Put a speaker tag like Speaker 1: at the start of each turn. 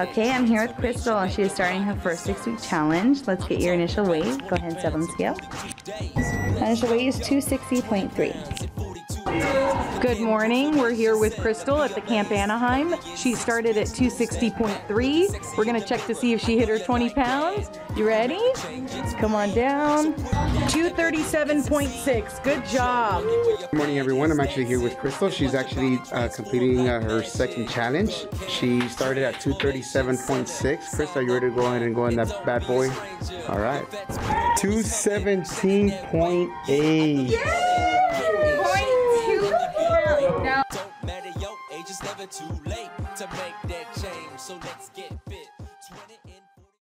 Speaker 1: Okay, I'm here with Crystle and she is starting her first six week challenge. Let's get your initial weight. Go ahead and step on the scale. Initial weight is 260.3.
Speaker 2: Good morning. We're here with Crystle at the Camp Anaheim. She started at 260.3. We're going to check to see if she hit her 20 pounds. You ready? Come on down. 237.6. Good job.
Speaker 3: Good morning, everyone. I'm actually here with Crystle. She's actually uh, completing uh, her second challenge. She started at 237.6. Crystle, are you ready to go ahead and go in that bad boy? All right. 217.8.
Speaker 1: Now
Speaker 4: don't matter, yo, age is never too late to make that change. So let's get fit. 20 in